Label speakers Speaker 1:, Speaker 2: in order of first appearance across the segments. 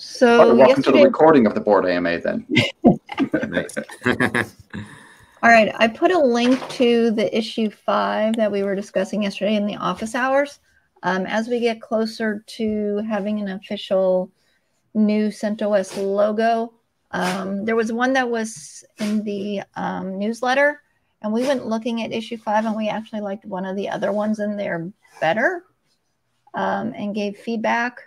Speaker 1: So
Speaker 2: welcome to the recording of the board AMA then.
Speaker 1: All right, I put a link to the issue five that we were discussing yesterday in the office hours. Um, as we get closer to having an official new CentOS logo, um, there was one that was in the um, newsletter, and we went looking at issue five, and we actually liked one of the other ones in there better, um, and gave feedback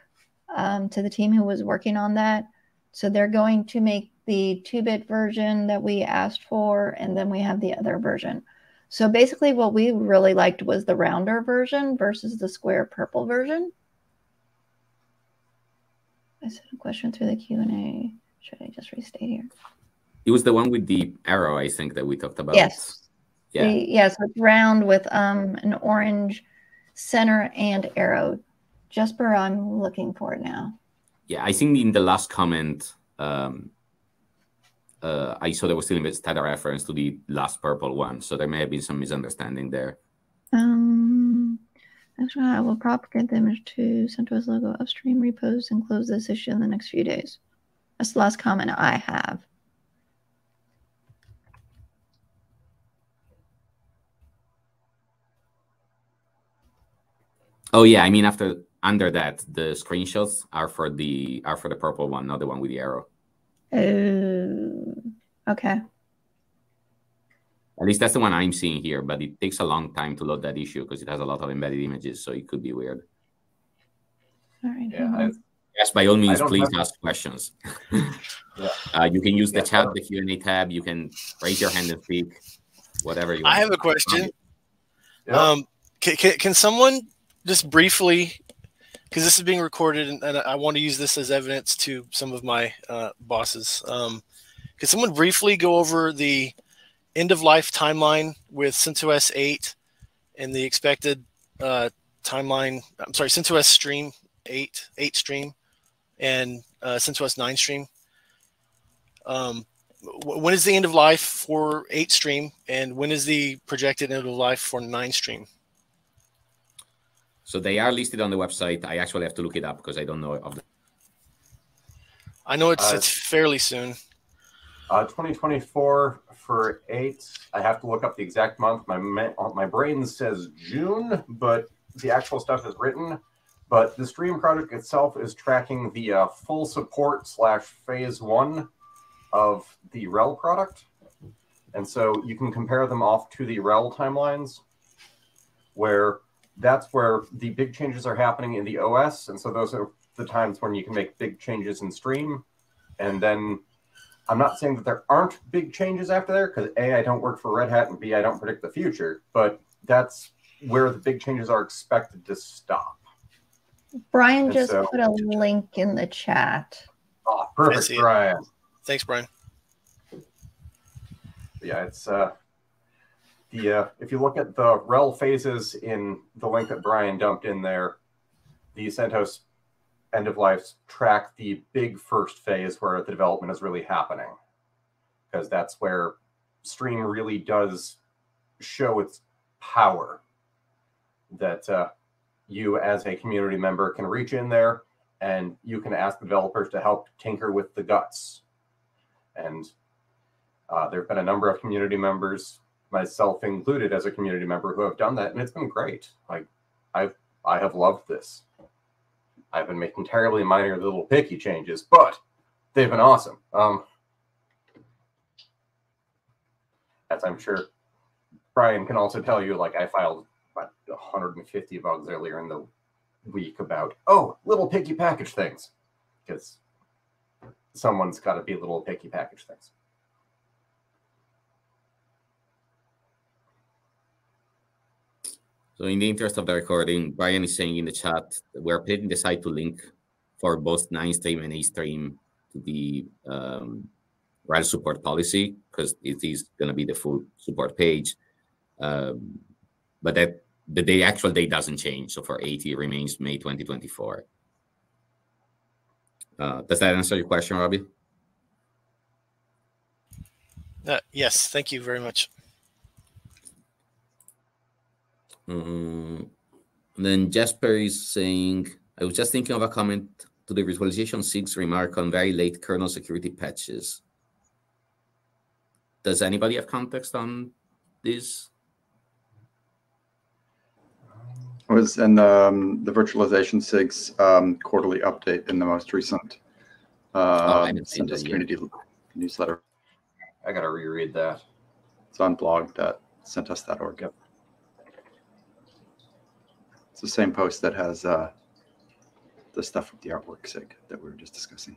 Speaker 1: um, to the team who was working on that. So they're going to make the two bit version that we asked for, and then we have the other version. So basically, what we really liked was the rounder version versus the square purple version. I sent a question through the Q and A. Should I just restate here?
Speaker 3: it was the one with the arrow, I think, that we talked about.
Speaker 1: Yes.
Speaker 3: Yeah.
Speaker 1: The, yeah, so it's round with um, an orange center and arrow. Jesper, I'm looking for it now.
Speaker 3: Yeah, I think in the last comment, um, uh, I saw there was still instead a reference to the last purple one, so there may have been some misunderstanding there.
Speaker 1: Um, actually, I will propagate the image to CentOS logo upstream, repost, and close this issue in the next few days. That's the last comment I have.
Speaker 3: Oh yeah, I mean after under that, the screenshots are for the are for the purple one, not the one with the arrow.
Speaker 1: Oh, okay.
Speaker 3: At least that's the one I'm seeing here, but it takes a long time to load that issue because it has a lot of embedded images, so it could be weird.
Speaker 1: All right.
Speaker 4: Yeah,
Speaker 1: hold
Speaker 4: I,
Speaker 1: on.
Speaker 3: Yes, by all means, please
Speaker 4: have-
Speaker 3: ask questions.
Speaker 4: Yeah.
Speaker 3: uh, you can use the
Speaker 4: Yeah,
Speaker 3: chat,
Speaker 4: uh,
Speaker 3: the Q and A tab. You can raise your hand and speak, whatever you.
Speaker 5: I
Speaker 3: want.
Speaker 5: have a question.
Speaker 4: yeah.
Speaker 5: Um, can, can, can someone just briefly, because this is being recorded and, and I want to use this as evidence to some of my uh, bosses. Um, can someone briefly go over the end of life timeline with CentOS 8 and the expected uh, timeline? I'm sorry, CentOS Stream 8, 8 Stream, and uh, CentOS 9 Stream. Um, when is the end of life for 8 Stream, and when is the projected end of life for 9 Stream?
Speaker 3: So they are listed on the website. I actually have to look it up because I don't know of the.
Speaker 5: I know it's
Speaker 4: Uh,
Speaker 5: it's fairly soon.
Speaker 4: Uh, 2024 for eight. I have to look up the exact month. My my brain says June, but the actual stuff is written. But the stream project itself is tracking the uh, full support slash phase one of the RHEL product, and so you can compare them off to the RHEL timelines, where that's where the big changes are happening in the OS, and so those are the times when you can make big changes in stream, and then I'm not saying that there aren't big changes after there because A, I don't work for Red Hat, and B, I don't predict the future, but that's where the big changes are expected to stop.
Speaker 1: Brian
Speaker 4: And
Speaker 1: just
Speaker 4: so-
Speaker 1: put a link in the chat.
Speaker 4: Oh, perfect. Brian.
Speaker 5: Thanks, Brian.
Speaker 4: Yeah, it's uh, the uh, if you look at the RHEL phases in the link that Brian dumped in there, the CentOS end of life track the big first phase where the development is really happening, because that's where Stream really does show its power. That uh, you as a community member can reach in there and you can ask the developers to help tinker with the guts. And uh, there have been a number of community members, myself included, as a community member, who have done that, and it's been great. Like, I've I have loved this. I've been making terribly minor little picky changes, but they've been awesome. Um, as I'm sure Brian can also tell you, like I filed about 150 bugs earlier in the week about oh little picky package things, because someone's got to be little picky package things.
Speaker 3: So in the interest of the recording, Brian is saying in the chat we're putting the site to link for both nine stream and eight stream to the um, support policy because it is going to be the full support page. Um, but that the day actual date doesn't change. So for 80 remains May 2024. Uh, does that answer your question, Robbie?
Speaker 5: Uh, yes, thank you very much.
Speaker 3: Mm, then Jasper is saying, I was just thinking of a comment to the virtualization SIG remark on very late kernel security patches. Does anybody have context on this?
Speaker 2: was in um, the virtualization SIGs um, quarterly update in the most recent uh,
Speaker 3: I didn't yet.
Speaker 2: community newsletter.
Speaker 4: I gotta reread that.
Speaker 2: It's on blog.centos.org.
Speaker 4: Yep.
Speaker 2: The same post that has uh, the stuff with the artwork SIG that we were just discussing.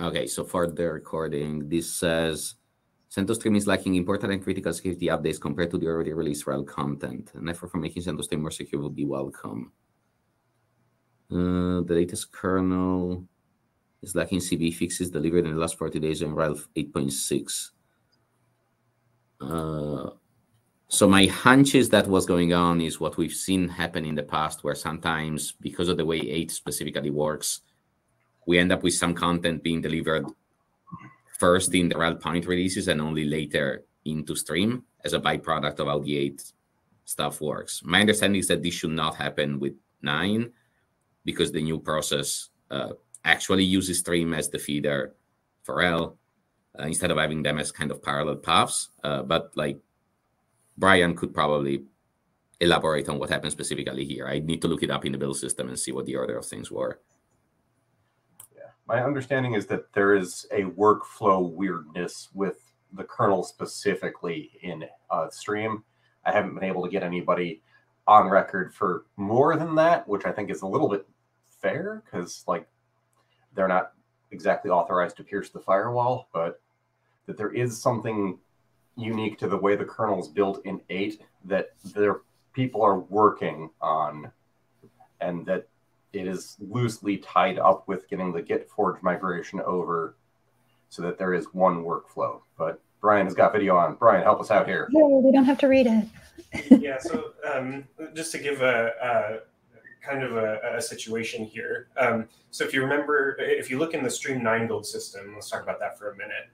Speaker 3: Okay, so for the recording, this says CentOS Stream is lacking important and critical security updates compared to the already released RHEL content. An effort for making CentOS Stream more secure will be welcome. Uh, the latest kernel is lacking CVE fixes delivered in the last 40 days on RHEL 8.6. Uh, so my hunch is that what's going on is what we've seen happen in the past, where sometimes because of the way 8 specifically works, we end up with some content being delivered first in the RHEL point releases and only later into stream as a byproduct of how the 8 stuff works. My understanding is that this should not happen with 9 because the new process uh, actually uses stream as the feeder for RHEL uh, instead of having them as kind of parallel paths. Uh, but like Brian could probably elaborate on what happened specifically here. I need to look it up in the build system and see what the order of things were.
Speaker 4: Yeah. My understanding is that there is a workflow weirdness with the kernel specifically in uh, stream. I haven't been able to get anybody on record for more than that, which I think is a little bit fair because like they're not exactly authorized to pierce the firewall, but that there is something unique to the way the kernel is built in 8 that their people are working on and that it is loosely tied up with getting the git forge migration over so that there is one workflow. But brian has got video on. Brian help us out here.
Speaker 1: Yeah, we don't have to read it.
Speaker 6: yeah, so um, just to give a, a kind of a, a situation here. Um, so if you remember, if you look in the Stream 9 build system, let's talk about that for a minute.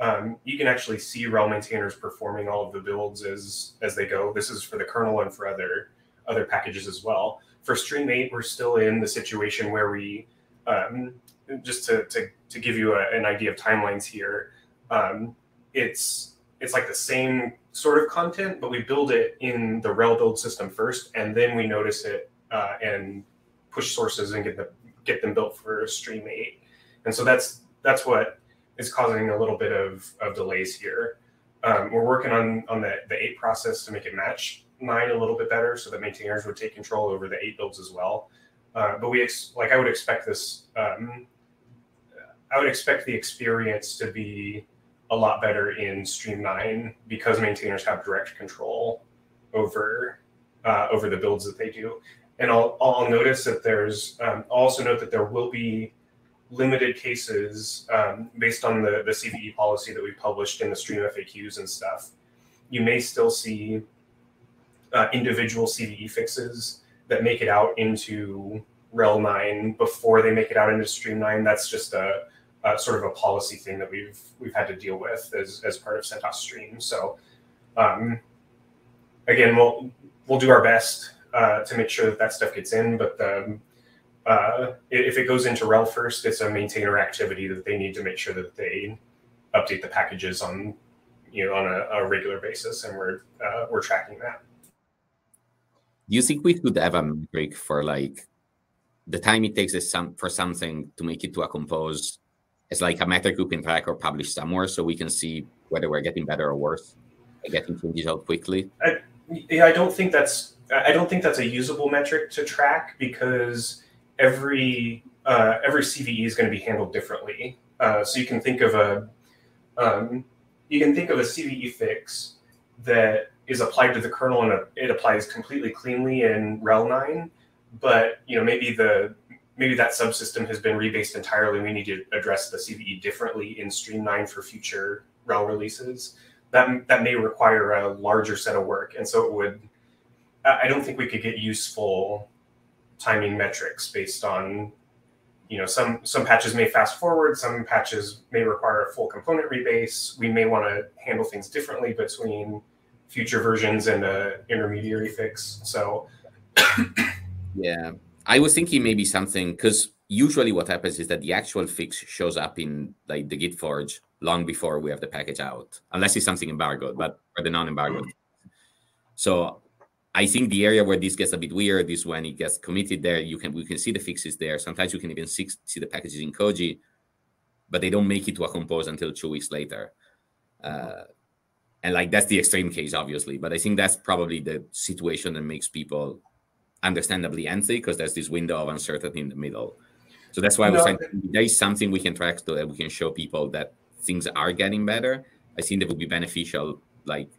Speaker 6: Um, you can actually see RHEL maintainers performing all of the builds as as they go. This is for the kernel and for other other packages as well. For Stream 8, we're still in the situation where we, um, just to, to, to give you a, an idea of timelines here, um, it's it's like the same sort of content, but we build it in the RHEL build system first, and then we notice it uh, and push sources and get them get them built for Stream Eight. And so that's that's what is causing a little bit of, of delays here. Um, we're working on on the, the eight process to make it match nine a little bit better, so that maintainers would take control over the eight builds as well. Uh, but we ex- like I would expect this. Um, I would expect the experience to be a lot better in Stream 9 because maintainers have direct control over uh, over the builds that they do. And I'll, I'll notice that there's um, I'll also note that there will be limited cases um, based on the, the CVE policy that we published in the Stream FAQs and stuff. You may still see uh, individual CVE fixes that make it out into RHEL 9 before they make it out into Stream 9. That's just a uh, sort of a policy thing that we've we've had to deal with as, as part of CentOS Stream. So um, again, we'll we'll do our best uh, to make sure that that stuff gets in. But um, uh, if it goes into RHEL first, it's a maintainer activity that they need to make sure that they update the packages on you know on a, a regular basis, and we're uh, we're tracking that.
Speaker 3: Do you think we could have a metric for like the time it takes some for something to make it to a compose it's like a metric we can track or publish somewhere so we can see whether we're getting better or worse getting changes out quickly.
Speaker 6: I, yeah, I don't think that's I don't think that's a usable metric to track because every uh, every CVE is going to be handled differently. Uh, so you can think of a um, you can think of a CVE fix that is applied to the kernel and it applies completely cleanly in RHEL 9, but you know maybe the maybe that subsystem has been rebased entirely. We need to address the CVE differently in Stream 9 for future RHEL releases. That, that may require a larger set of work. And so it would, I don't think we could get useful timing metrics based on you know, some some patches may fast forward, some patches may require a full component rebase. We may want to handle things differently between future versions and a intermediary fix. So
Speaker 3: yeah, I was thinking maybe something because usually what happens is that the actual fix shows up in like the Git forge long before we have the package out, unless it's something embargoed, but for the non-embargoed. So I think the area where this gets a bit weird is when it gets committed there. You can we can see the fixes there. Sometimes you can even see, see the packages in Koji, but they don't make it to a compose until two weeks later. Uh, and like that's the extreme case, obviously. But I think that's probably the situation that makes people understandably antsy because there's this window of uncertainty in the middle. So that's why I was saying there is something we can track so that we can show people that things are getting better. I think that would be beneficial, like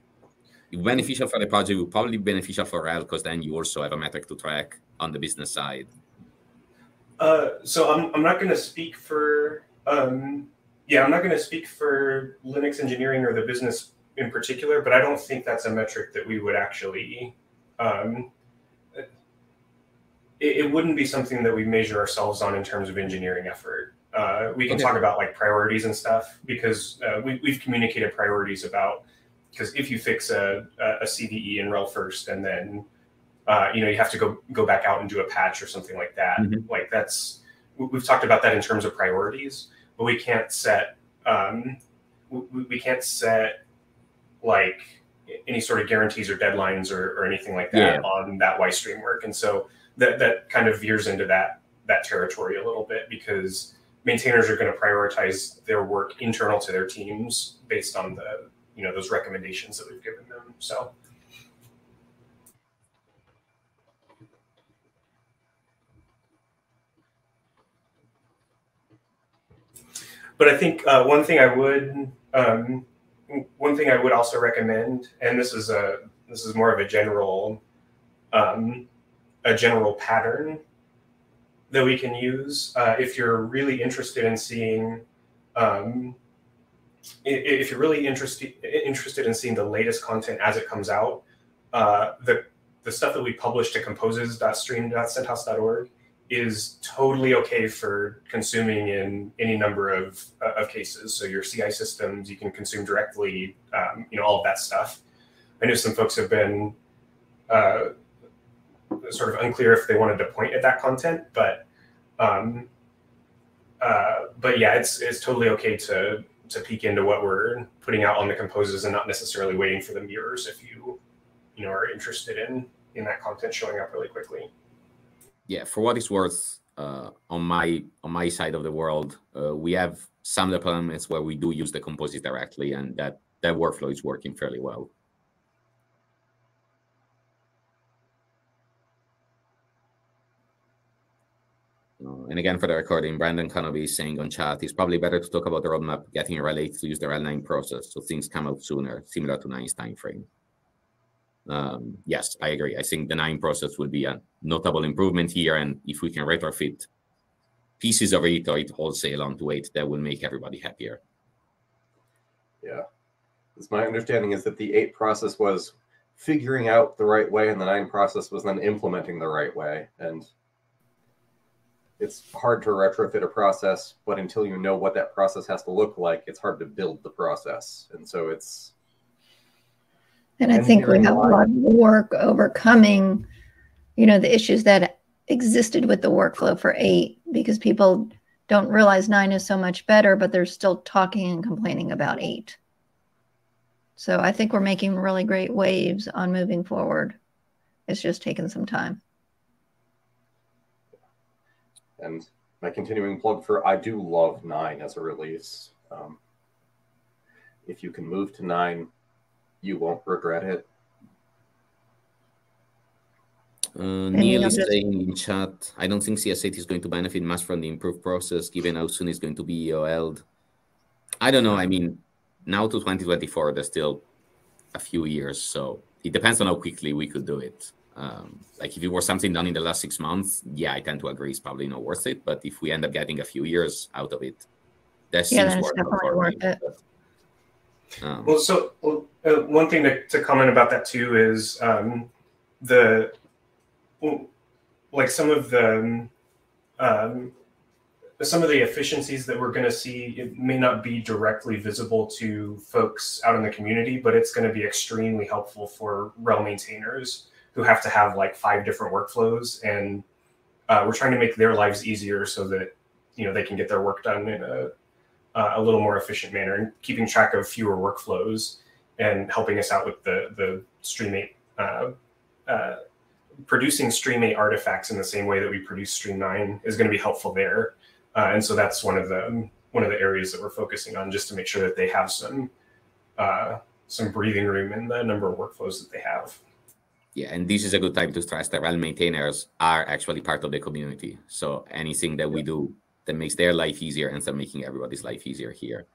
Speaker 3: beneficial for the project, will probably be beneficial for RHEL because then you also have a metric to track on the business side.
Speaker 6: Uh, so I'm, I'm not going to speak for um, yeah I'm not going to speak for Linux engineering or the business in particular, but I don't think that's a metric that we would actually. Um, it, it wouldn't be something that we measure ourselves on in terms of engineering effort. Uh, we can okay. talk about like priorities and stuff because uh, we, we've communicated priorities about because if you fix a, a CVE in RHEL first and then uh, you know you have to go go back out and do a patch or something like that, mm-hmm. like that's we've talked about that in terms of priorities, but we can't set um, we, we can't set like any sort of guarantees or deadlines or, or anything like that yeah. on that Y stream work. And so that, that kind of veers into that, that territory a little bit because maintainers are going to prioritize their work internal to their teams based on the, you know, those recommendations that we've given them. So. But I think uh, one thing I would um, one thing I would also recommend, and this is a this is more of a general um, a general pattern that we can use uh, if you're really interested in seeing um, if you're really interested interested in seeing the latest content as it comes out uh, the the stuff that we publish to composes.stream.centos.org is totally okay for consuming in any number of, uh, of cases. So your CI systems, you can consume directly, um, you know, all of that stuff. I know some folks have been uh, sort of unclear if they wanted to point at that content, but um, uh, but yeah, it's it's totally okay to to peek into what we're putting out on the composes and not necessarily waiting for the mirrors if you you know are interested in in that content showing up really quickly
Speaker 3: yeah, for what it's worth, uh, on my on my side of the world, uh, we have some deployments where we do use the composes directly, and that that workflow is working fairly well. And again, for the recording, Brendan Conoboy is saying on chat, it's probably better to talk about the roadmap getting 8 to use the RHEL 9 process so things come out sooner, similar to 9's timeframe um, yes, I agree. I think the nine process will be a notable improvement here. And if we can retrofit pieces of it or it wholesale onto it, that will make everybody happier.
Speaker 4: Yeah. It's my understanding is that the eight process was figuring out the right way and the nine process was then implementing the right way. And it's hard to retrofit a process, but until you know what that process has to look like, it's hard to build the process. And so it's
Speaker 1: and I think we have a lot of work overcoming, you know, the issues that existed with the workflow for eight because people don't realize nine is so much better, but they're still talking and complaining about eight. So I think we're making really great waves on moving forward. It's just taken some time.
Speaker 4: And my continuing plug for I do love nine as a release. Um, if you can move to nine, you won't regret it.
Speaker 3: Uh, Neil is saying in chat, I don't think CS8 is going to benefit much from the improved process, given how soon it's going to be EOL'd. I don't know. I mean, now to 2024, there's still a few years, so it depends on how quickly we could do it. Um, like if it were something done in the last six months, yeah, I tend to agree it's probably not worth it. But if we end up getting a few years out of it, that yeah, seems worth, definitely worth it. But,
Speaker 6: um, well, so well, uh, one thing to, to comment about that too is um, the well, like some of the um, some of the efficiencies that we're going to see it may not be directly visible to folks out in the community, but it's going to be extremely helpful for RHEL maintainers who have to have like five different workflows, and uh, we're trying to make their lives easier so that you know they can get their work done in a a little more efficient manner and keeping track of fewer workflows and helping us out with the the Stream 8 uh, uh, producing Stream 8 artifacts in the same way that we produce Stream 9 is going to be helpful there. Uh, and so that's one of the one of the areas that we're focusing on just to make sure that they have some uh, some breathing room in the number of workflows that they have.
Speaker 3: Yeah, and this is a good time to stress that RHEL maintainers are actually part of the community. So anything that we do that makes their life easier ends up making everybody's life easier here.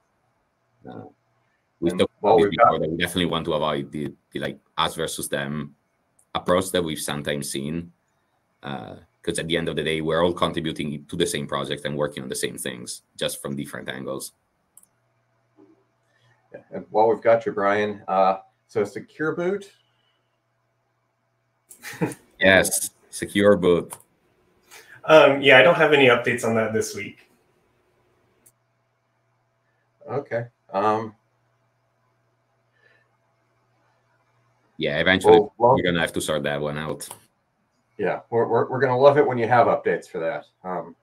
Speaker 3: Uh, we, well, we definitely want to avoid the, the like us versus them approach that we've sometimes seen. Because uh, at the end of the day, we're all contributing to the same project and working on the same things, just from different angles.
Speaker 4: Yeah. And while we've got you, Brian, uh, so secure boot.
Speaker 3: yes, secure boot.
Speaker 6: Um, yeah, I don't have any updates on that this week.
Speaker 4: Okay. Um,
Speaker 3: yeah, eventually well, well, we're gonna have to sort that one out.
Speaker 4: Yeah, we're we're, we're gonna love it when you have updates for that. Um,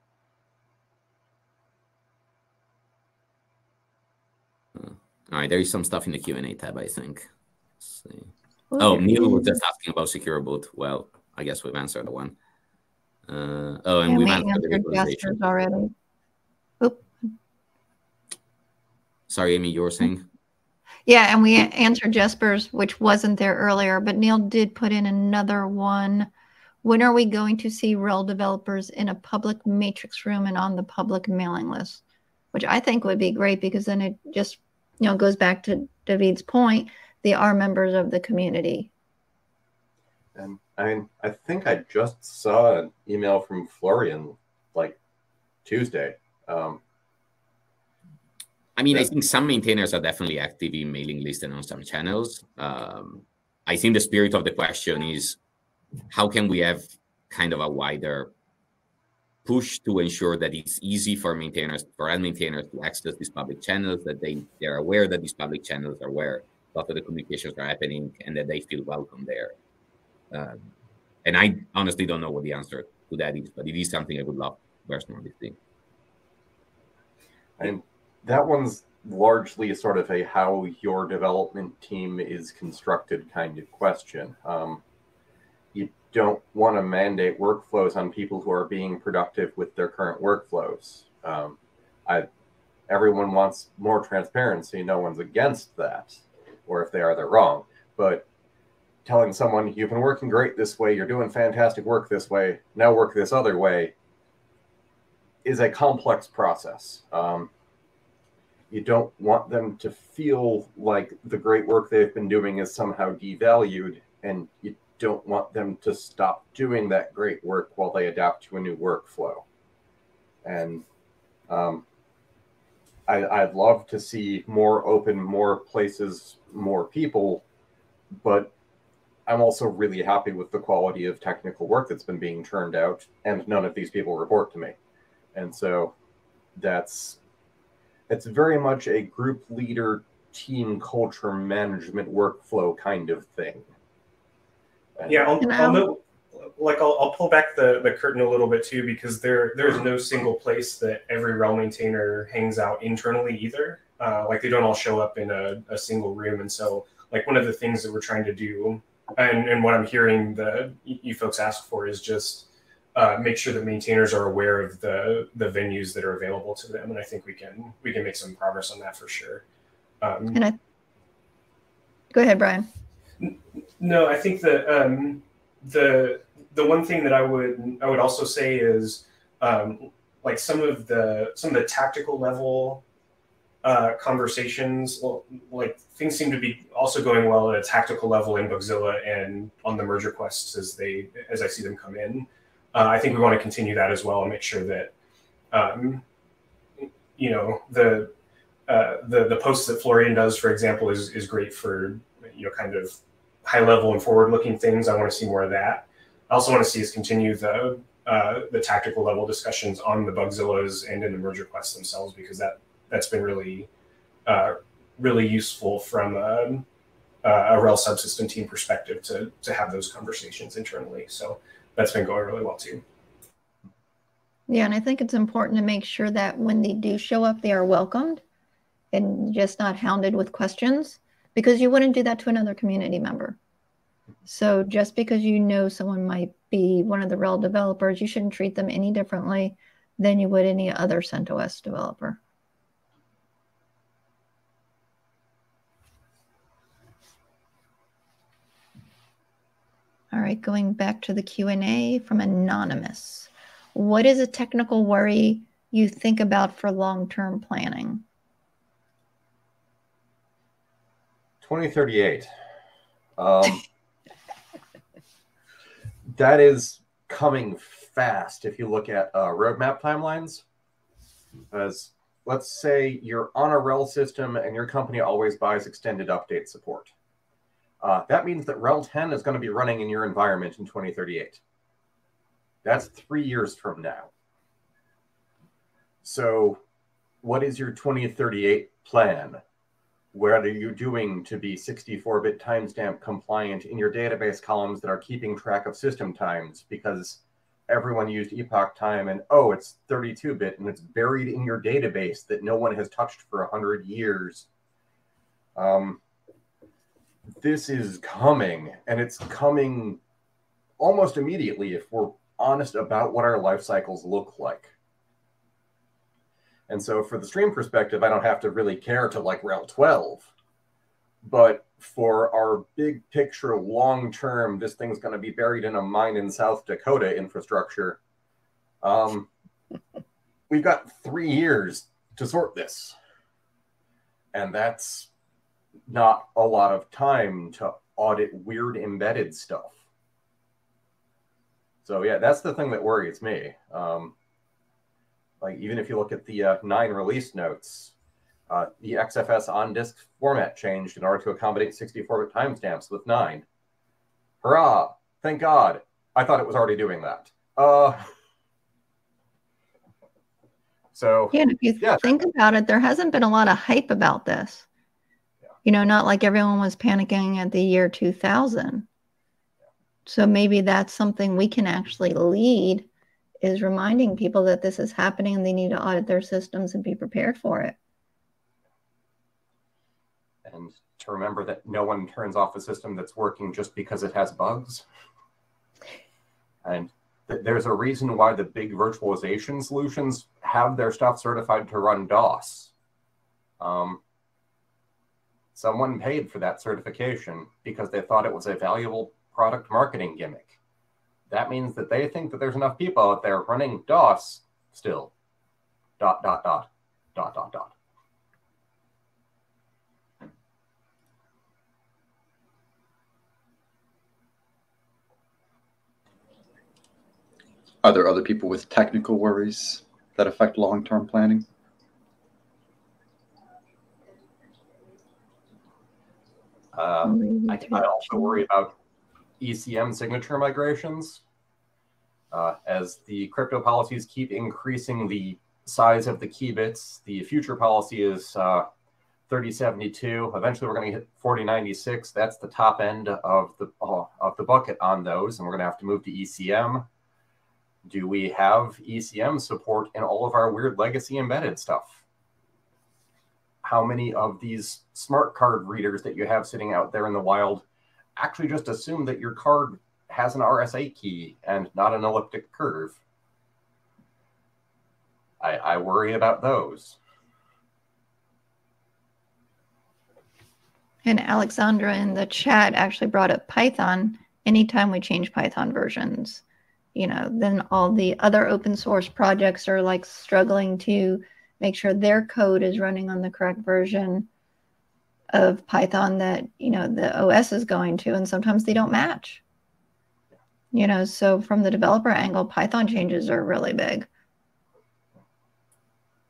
Speaker 3: all right, there is some stuff in the Q and A tab, I think. Let's see. Oh, Neil was just asking about secure boot. Well, I guess we've answered the one. Uh, oh, and, we've we answered the already. Oop. Sorry, Amy, you were saying.
Speaker 1: Yeah, and we answered Jesper's, which wasn't there earlier, but Neil did put in another one. When are we going to see RHEL developers in a public matrix room and on the public mailing list? Which I think would be great because then it just, you know, goes back to Davide's point. They are members of the community.
Speaker 4: And I mean, I think I just saw an email from Florian like Tuesday. Um,
Speaker 3: I mean, yeah. I think some maintainers are definitely active in mailing lists and on some channels. Um, I think the spirit of the question is how can we have kind of a wider push to ensure that it's easy for maintainers, for ad maintainers to access these public channels, that they, they're aware that these public channels are where a lot of the communications are happening and that they feel welcome there. Um, and I honestly don't know what the answer to that is, but it is something I would love personally see.
Speaker 4: And that one's largely sort of a how your development team is constructed kind of question. Um, you don't want to mandate workflows on people who are being productive with their current workflows. Um, I, everyone wants more transparency. No one's against that, or if they are, they're wrong. But telling someone you've been working great this way, you're doing fantastic work this way, now work this other way, is a complex process. Um, you don't want them to feel like the great work they've been doing is somehow devalued, and you don't want them to stop doing that great work while they adapt to a new workflow. And um, I, would love to see more open, more places, more people, but I'm also really happy with the quality of technical work that's been being turned out, and none of these people report to me. And so that's it's very much a group leader team culture management workflow kind of thing.
Speaker 6: And yeah, I'll, I'll note, like I'll, I'll pull back the, the curtain a little bit too because there there's no single place that every RHEL maintainer hangs out internally either. Uh, like they don't all show up in a, a single room, and so like one of the things that we're trying to do, and, and what I'm hearing the you folks ask for is just uh, make sure that maintainers are aware of the the venues that are available to them, and I think we can we can make some progress on that for sure. Um,
Speaker 1: and I go ahead, Brian.
Speaker 6: No, I think that um, the the one thing that I would I would also say is um, like some of the some of the tactical level uh, conversations. Like things seem to be also going well at a tactical level in Bugzilla and on the merge requests as they as I see them come in uh, I think we want to continue that as well and make sure that, um, you know, the, uh, the the posts that Florian does, for example, is is great for you know kind of high level and forward looking things. I want to see more of that. I also want to see us continue the uh, the tactical level discussions on the Bugzillas and in the merge requests themselves because that that's been really uh, really useful from um, a RHEL subsystem team perspective to to have those conversations internally. So that's been going really well too.
Speaker 1: Yeah, and I think it's important to make sure that when they do show up, they are welcomed and just not hounded with questions because you wouldn't do that to another community member. So just because you know someone might be one of the RHEL developers, you shouldn't treat them any differently than you would any other CentOS developer. All right, going back to the Q&A from Anonymous. What is a technical worry you think about for long-term planning?
Speaker 4: 2038. Um, that is coming fast if you look at uh, roadmap timelines. As let's say you're on a RHEL system and your company always buys extended update support. Uh, that means that RHEL 10 is going to be running in your environment in 2038. That's three years from now. So, what is your 2038 plan? What are you doing to be 64 bit timestamp compliant in your database columns that are keeping track of system times? Because everyone used epoch time and oh, it's 32 bit and it's buried in your database that no one has touched for 100 years. Um, this is coming and it's coming almost immediately if we're honest about what our life cycles look like. And so for the stream perspective, I don't have to really care to like RHEL 12. But for our big picture, long term, this thing's going to be buried in a mine in South Dakota infrastructure. Um, we've got three years to sort this. And that's not a lot of time to audit weird embedded stuff. So yeah, that's the thing that worries me. Um, like even if you look at the uh, nine release notes, uh, the XFS on disk format changed in order to accommodate 64-bit timestamps with nine. Hurrah! Thank God. I thought it was already doing that. Uh, so
Speaker 1: yeah, if you yeah. think about it, there hasn't been a lot of hype about this. Yeah. You know, not like everyone was panicking at the year 2000. So maybe that's something we can actually lead is reminding people that this is happening and they need to audit their systems and be prepared for it.
Speaker 4: And to remember that no one turns off a system that's working just because it has bugs. And th- there's a reason why the big virtualization solutions have their stuff certified to run DOS. Um, someone paid for that certification because they thought it was a valuable product marketing gimmick that means that they think that there's enough people out there running DOS still. Dot, dot, dot, dot, dot, dot.
Speaker 2: Are there other people with technical worries that affect long term planning?
Speaker 4: Uh, I, I also worry about ECM signature migrations. Uh, as the crypto policies keep increasing the size of the key bits, the future policy is uh, 3072. Eventually, we're going to hit 4096. That's the top end of the uh, of the bucket on those, and we're going to have to move to ECM. Do we have ECM support in all of our weird legacy embedded stuff? How many of these smart card readers that you have sitting out there in the wild actually just assume that your card has an RSA key and not an elliptic curve. I, I worry about those.
Speaker 1: And Alexandra in the chat actually brought up Python. Anytime we change Python versions, you know, then all the other open source projects are like struggling to make sure their code is running on the correct version of Python that you know the OS is going to, and sometimes they don't match. You know, so from the developer angle, Python changes are really big.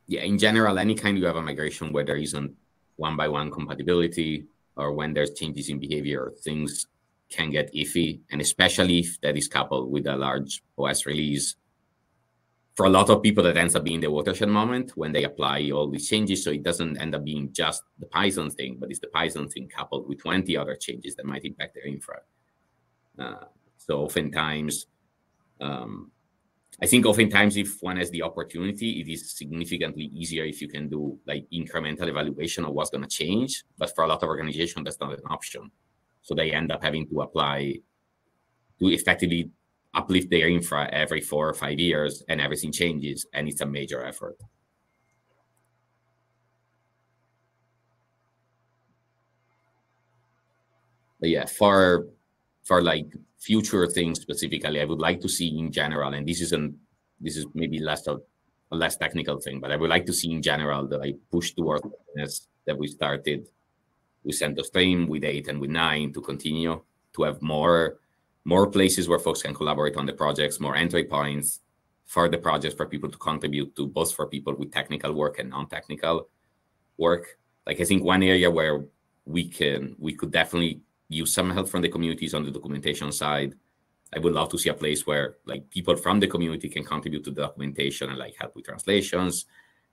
Speaker 3: Yeah, in general, any kind you have a migration where there isn't one by one compatibility or when there's changes in behavior, things can get iffy, and especially if that is coupled with a large OS release, for a lot of people, that ends up being the watershed moment when they apply all these changes. So it doesn't end up being just the Python thing, but it's the Python thing coupled with 20 other changes that might impact their infra. Uh, so oftentimes, um, I think oftentimes if one has the opportunity, it is significantly easier if you can do like incremental evaluation of what's going to change. But for a lot of organizations, that's not an option. So they end up having to apply to effectively uplift their infra every four or five years and everything changes and it's a major effort. But yeah, for for like future things specifically, I would like to see in general, and this isn't this is maybe less of a less technical thing, but I would like to see in general that I push towards that we started with CentOS Stream, with eight and with nine to continue to have more more places where folks can collaborate on the projects, more entry points for the projects for people to contribute to, both for people with technical work and non-technical work. Like I think one area where we can we could definitely use some help from the communities on the documentation side. I would love to see a place where like people from the community can contribute to the documentation and like help with translations,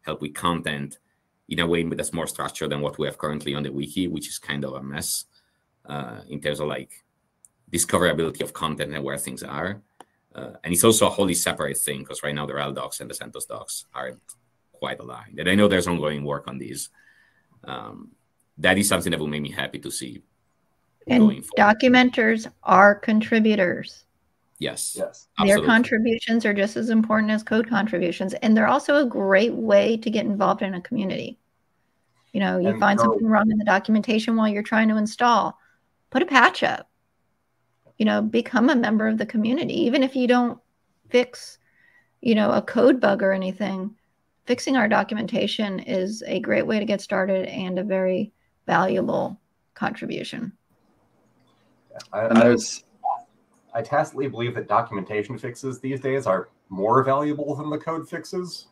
Speaker 3: help with content in a way that's more structured than what we have currently on the wiki, which is kind of a mess uh, in terms of like discoverability of content and where things are. Uh, and it's also a wholly separate thing because right now the RHEL docs and the CentOS docs aren't quite aligned. And I know there's ongoing work on these. Um, that is something that will make me happy to see.
Speaker 1: And documenters are contributors.
Speaker 3: Yes.
Speaker 4: Yes.
Speaker 1: Absolutely. Their contributions are just as important as code contributions. And they're also a great way to get involved in a community. You know, you and find so, something wrong in the documentation while you're trying to install, put a patch up you know become a member of the community. Even if you don't fix you know a code bug or anything fixing our documentation is a great way to get started and a very valuable contribution.
Speaker 4: I, I, I tacitly believe that documentation fixes these days are more valuable than the code fixes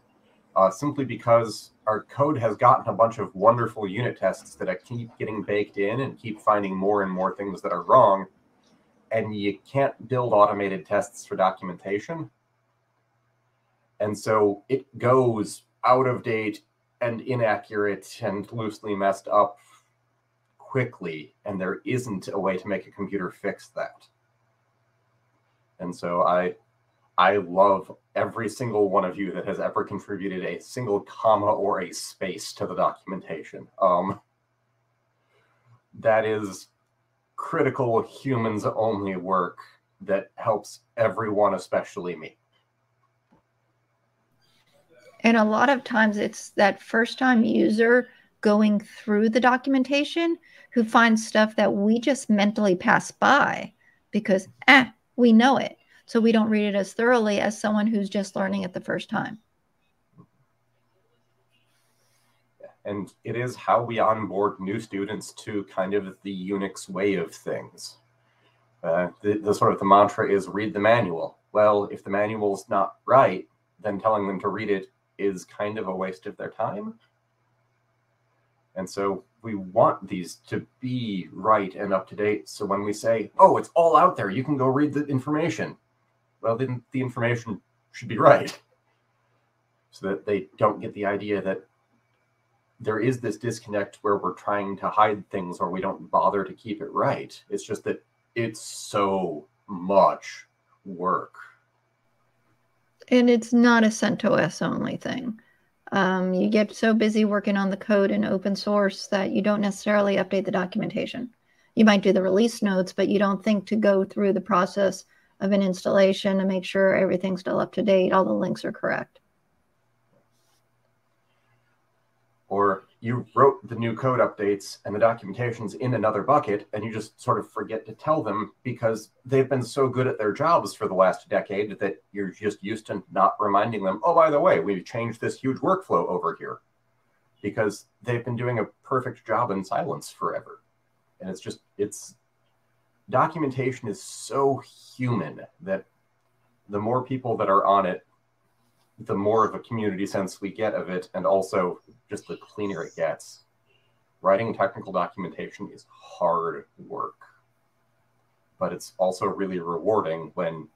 Speaker 4: uh, simply because our code has gotten a bunch of wonderful unit tests that I keep getting baked in and keep finding more and more things that are wrong and you can't build automated tests for documentation. And so it goes out of date and inaccurate and loosely messed up quickly, and there isn't a way to make a computer fix that. And so I I love every single one of you that has ever contributed a single comma or a space to the documentation. Um, that is critical humans only work that helps everyone, especially me.
Speaker 1: And a lot of times it's that first time user going through the documentation who finds stuff that we just mentally pass by because, eh, we know it. So we don't read it as thoroughly as someone who's just learning it the first time.
Speaker 4: And it is how we onboard new students to kind of the Unix way of things. Uh, the, the sort of the mantra is read the manual. Well, if the manual's not right, then telling them to read it is kind of a waste of their time. And so we want these to be right and up to date. So when we say, oh, it's all out there, you can go read the information. Well, then the information should be right. So that they don't get the idea that there is this disconnect where we're trying to hide things or we don't bother to keep it right. It's just that it's so much work.
Speaker 1: And it's not a CentOS only thing. Um, you get so busy working on the code in open source that you don't necessarily update the documentation. You might do the release notes, but you don't think to go through the process of an installation to make sure everything's still up to date, all the links are correct.
Speaker 4: Or you wrote the new code updates and the documentation's in another bucket and you just sort of forget to tell them because they've been so good at their jobs for the last decade that you're just used to not reminding them oh by the way we've changed this huge workflow over here because they've been doing a perfect job in silence forever. And it's just it's documentation is so human that the more people that are on it the more of a community sense we get of it, and also just the cleaner it gets. Writing technical documentation is hard work, but it's also really rewarding when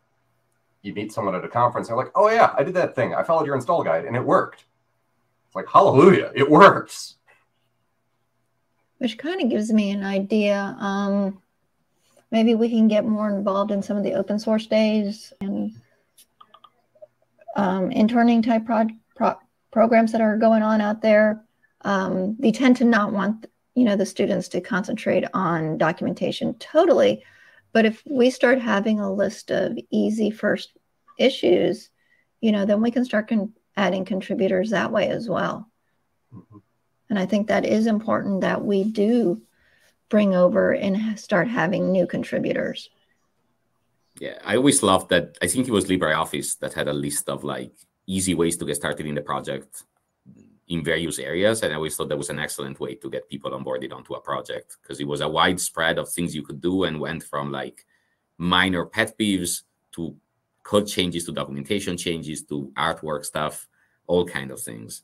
Speaker 4: you meet someone at a conference, they're like, "Oh yeah, I did that thing. I followed your install guide, and it worked." It's like, hallelujah, it works.
Speaker 1: Which kind of gives me an idea. Um, maybe we can get more involved in some of the open source days and um, interning type pro pro programs that are going on out there. Um, they tend to not want you know the students to concentrate on documentation totally, but if we start having a list of easy first issues, you know, then we can start con adding contributors that way as well. Mm -hmm. And I think that is important that we do bring over and start having new contributors.
Speaker 3: Yeah, I always loved that. I think it was LibreOffice that had a list of like easy ways to get started in the project in various areas. And I always thought that was an excellent way to get people onboarded onto a project because it was a widespread of things you could do and went from like minor pet peeves to code changes to documentation changes to artwork stuff, all kind of things.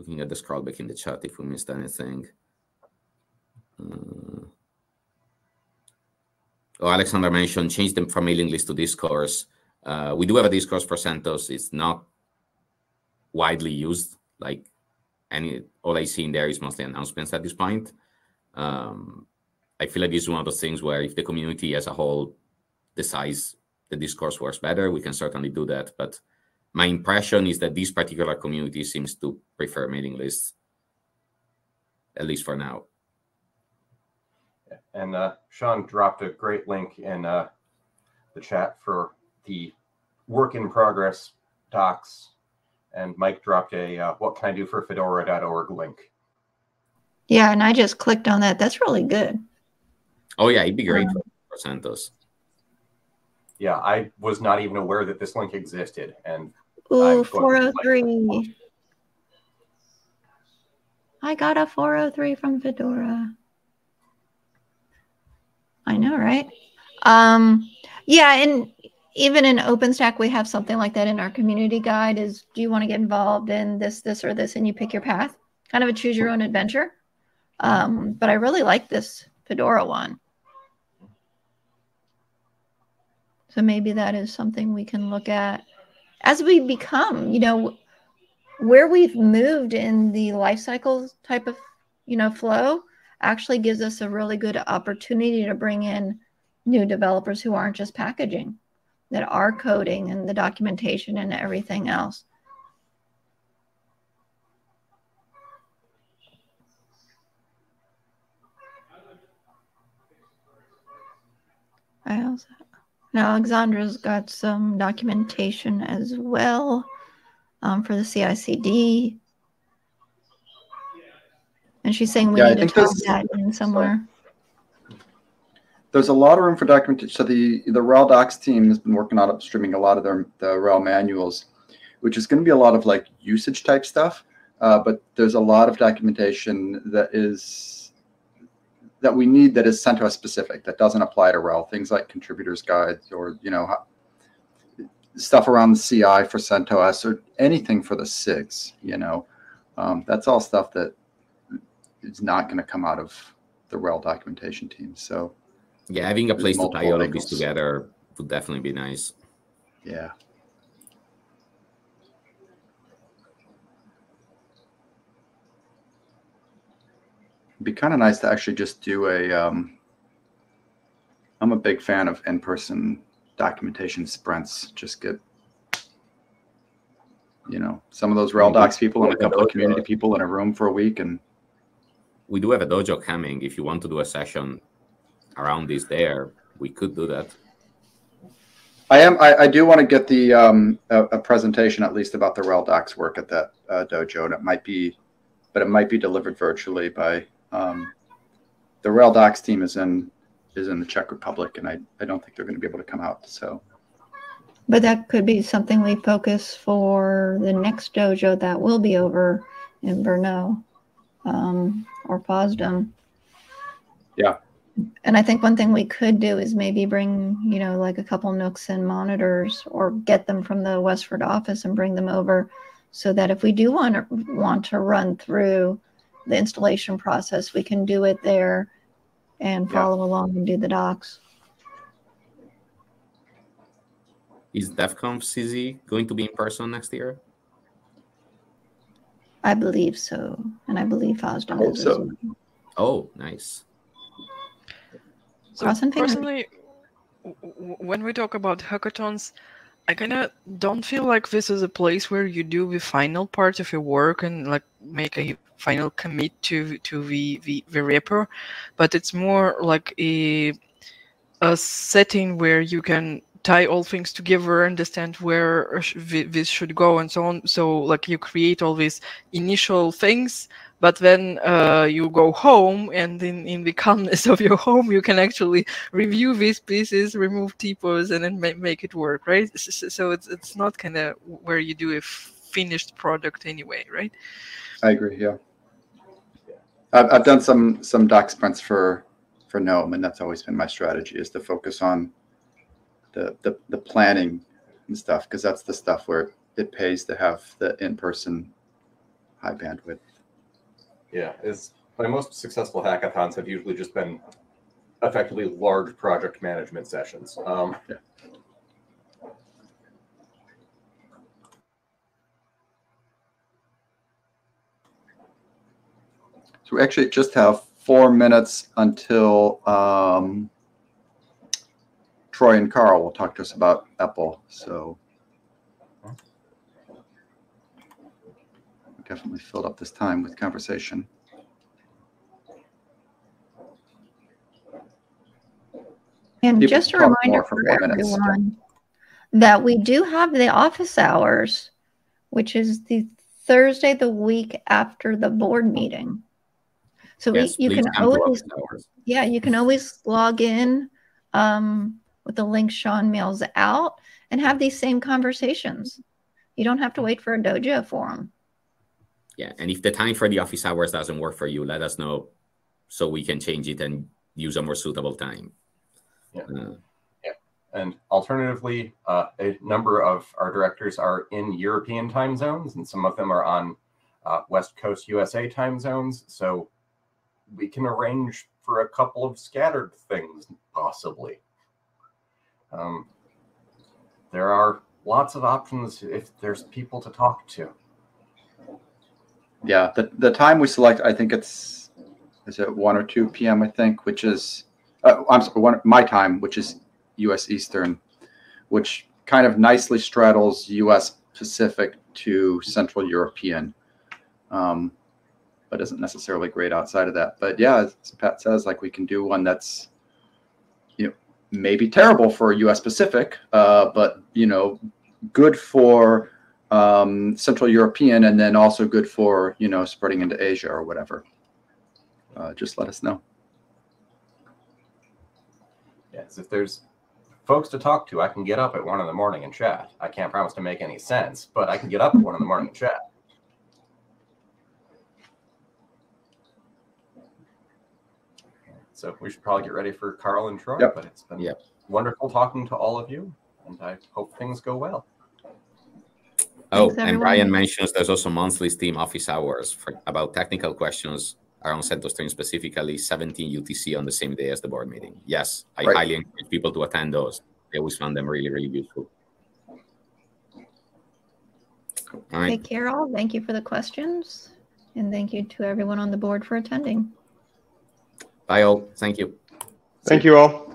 Speaker 3: Looking at the scroll back in the chat if we missed anything. Uh, oh, Alexander mentioned change them from mailing list to discourse. Uh, we do have a discourse for CentOS. It's not widely used. Like any, all I see in there is mostly announcements at this point. Um, I feel like this is one of those things where if the community as a whole decides the discourse works better, we can certainly do that. But my impression is that this particular community seems to prefer mailing lists, at least for now.
Speaker 4: And uh, Sean dropped a great link in uh, the chat for the work in progress docs. And Mike dropped a uh, what can I do for fedora.org link.
Speaker 1: Yeah, and I just clicked on that. That's really good.
Speaker 3: Oh, yeah, it'd be great um, for CentOS.
Speaker 4: Yeah, I was not even aware that this link existed. And
Speaker 1: Ooh, 403. I got a 403 from Fedora. I know, right? Um, yeah, and even in OpenStack, we have something like that in our community guide is do you want to get involved in this, this, or this? And you pick your path, kind of a choose your own adventure. Um, but I really like this Fedora one. So maybe that is something we can look at as we become, you know, where we've moved in the life cycle type of, you know, flow actually gives us a really good opportunity to bring in new developers who aren't just packaging, that are coding and the documentation and everything else. I also now Alexandra's got some documentation as well um, for the CICD. And she's saying we yeah, need to talk that in somewhere.
Speaker 2: There's a lot of room for documentation. So the the RHEL Docs team has been working on upstreaming a lot of their the RHEL manuals, which is going to be a lot of like usage type stuff. Uh, but there's a lot of documentation that is that we need that is CentOS specific that doesn't apply to RHEL. Things like contributors guides or you know stuff around the CI for CentOS or anything for the SIGs. You know, um, that's all stuff that is not going to come out of the RHEL documentation team. So
Speaker 3: yeah, having a place to tie all of these together would definitely be nice.
Speaker 2: Yeah. It'd be kind of nice to actually just do a. Um, I'm a big fan of in-person documentation sprints. Just get, you know, some of those RHEL docs people and a couple of community people in a room for a week and
Speaker 3: we do have a dojo coming. If you want to do a session around this there, we could do that.
Speaker 2: I am. I, I do want to get the um, a, a, presentation at least about the RHEL docs work at that uh, dojo, and it might be, but it might be delivered virtually by um, the RHEL docs team is in is in the Czech Republic, and I I don't think they're going to be able to come out. So,
Speaker 1: but that could be something we focus for the next dojo that will be over in Brno um, or FOSDEM.
Speaker 2: Yeah.
Speaker 1: And I think one thing we could do is maybe bring, you know, like a couple NUCs and monitors or get them from the Westford office and bring them over so that if we do want to want to run through the installation process, we can do it there and
Speaker 2: Yeah.
Speaker 1: follow along and do the docs.
Speaker 3: Is DevConf CZ going to be in person next year?
Speaker 1: I believe so, and I believe Fosdem
Speaker 2: Hope
Speaker 1: is.
Speaker 2: so.
Speaker 1: well.
Speaker 3: Oh, nice.
Speaker 7: So
Speaker 1: Cross and fingers.
Speaker 7: personally, w- w- when we talk about hackathons, I kind of don't feel like this is a place where you do the final part of your work and like make a final commit to to the the, the repo, but it's more like a a setting where you can tie all things together, understand where sh- this should go, and so on. So like you create all these initial things but then uh, you go home and in, in the calmness of your home you can actually review these pieces remove typos and then ma- make it work right so it's it's not kind of where you do a finished product anyway right
Speaker 2: I agree. Yeah. I've, I've done some some doc sprints for for GNOME, and that's always been my strategy is to focus on the the, the planning and stuff because that's the stuff where it pays to have the in person high bandwidth.
Speaker 4: Yeah, is my most successful hackathons have usually just been effectively large project management sessions. Um,
Speaker 2: Yeah. We actually just have four minutes until um, Troy and Carl will talk to us about EPEL. So we definitely filled up this time with conversation.
Speaker 1: And
Speaker 2: People
Speaker 1: just a reminder
Speaker 2: for
Speaker 1: for everyone that we do have the office hours, which is the Thursday the week after the board meeting. So we, you can always, yeah, you can always log in um, with the link Sean mails out and have these same conversations. You don't have to wait for a dojo forum.
Speaker 3: Yeah, and if the time for the office hours doesn't work for you, let us know so we can change it and use a more suitable time.
Speaker 4: Yeah.
Speaker 3: Uh,
Speaker 4: and alternatively, uh, a number of our directors are in European time zones, and some of them are on uh, West Coast USA time zones. So we can arrange for a couple of scattered things, possibly. Um, there are lots of options if there's people to talk to.
Speaker 2: Yeah, the, the time we select, I think it's, is it 1 or 2 p.m., I think, which is, uh, I'm sorry, one, my time, which is U.S. Eastern, which kind of nicely straddles U.S. Pacific to Central European, um, but isn't necessarily great outside of that. But yeah, as Pat says, like we can do one that's, you know, maybe terrible for U.S. Pacific, uh, but you know, good for um, Central European, and then also good for you know spreading into Asia or whatever. Uh, just let us know.
Speaker 4: Yes, if there's folks to talk to, I can get up at one in the morning and chat. I can't promise to make any sense, but I can get up at one in the morning and chat. So we should probably get ready for Carl and Troy.
Speaker 2: Yep.
Speaker 4: But it's been
Speaker 3: Yep.
Speaker 4: wonderful talking to all of you, and I hope things go well.
Speaker 3: Oh,
Speaker 1: Thanks,
Speaker 3: and
Speaker 1: everyone.
Speaker 3: Brian mentions there's also monthly Stream office hours for about technical questions around CentOS Stream specifically 17 UTC on the same day as the board meeting. Yes, I
Speaker 2: Right.
Speaker 3: highly encourage people to attend those. I always found them really, really useful. All right.
Speaker 1: Take care, all. Thank you for the questions. And thank you to everyone on the board for attending.
Speaker 3: Bye all. Thank you.
Speaker 8: Thank you all.